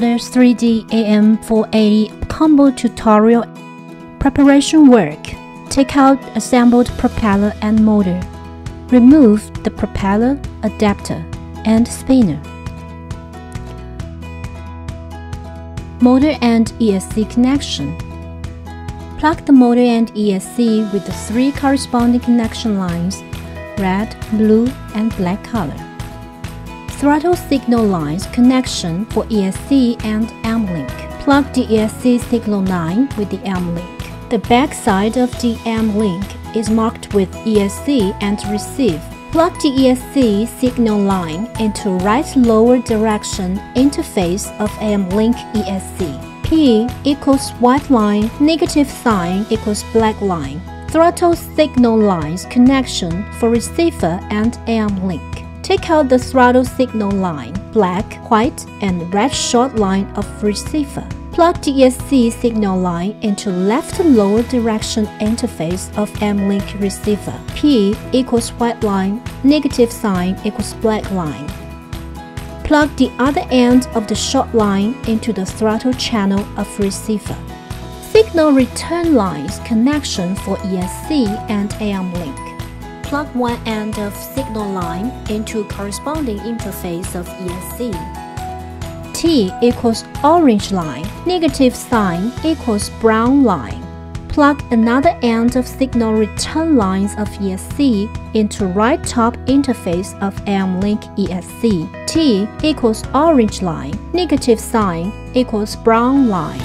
Motors 3D AM480 combo tutorial preparation work. Take out assembled propeller and motor. Remove the propeller, adapter, and spinner. Motor and ESC connection. Plug the motor and ESC with the three corresponding connection lines, red, blue, and black color. Throttle signal lines connection for ESC and M-Link. Plug the ESC signal line with the M-Link. The back side of the M-Link is marked with ESC and receive. Plug the ESC signal line into right lower direction interface of M-Link ESC. P equals white line, negative sign equals black line. Throttle signal lines connection for receiver and M-Link. Take out the throttle signal line, black, white, and red short line of receiver. Plug the ESC signal line into left lower direction interface of M-Link receiver. P equals white line, negative sign equals black line. Plug the other end of the short line into the throttle channel of receiver. Signal return lines connection for ESC and M-Link plug one end of signal line into corresponding interface of ESC. T equals orange line, negative sign equals brown line. Plug another end of signal return lines of ESC into right top interface of M-Link ESC. T equals orange line, negative sign equals brown line.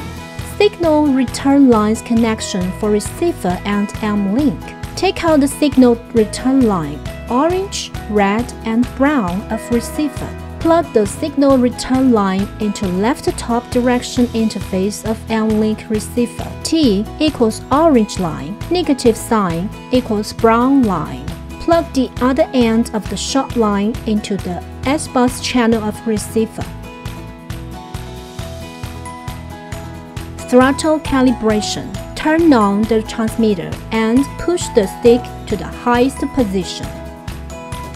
Signal return lines connection for receiver and M-Link. Take out the signal return line, orange, red, and brown of receiver. Plug the signal return line into left top direction interface of M-Link receiver. T equals orange line, negative sign equals brown line. Plug the other end of the short line into the S-bus channel of receiver. Throttle calibration turn on the transmitter and push the stick to the highest position.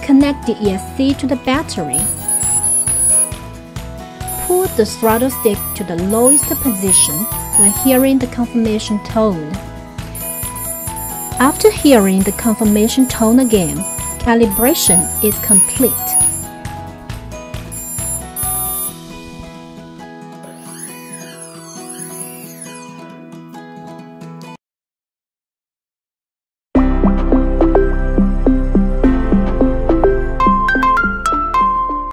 Connect the ESC to the battery. Pull the throttle stick to the lowest position when hearing the confirmation tone. After hearing the confirmation tone again, calibration is complete.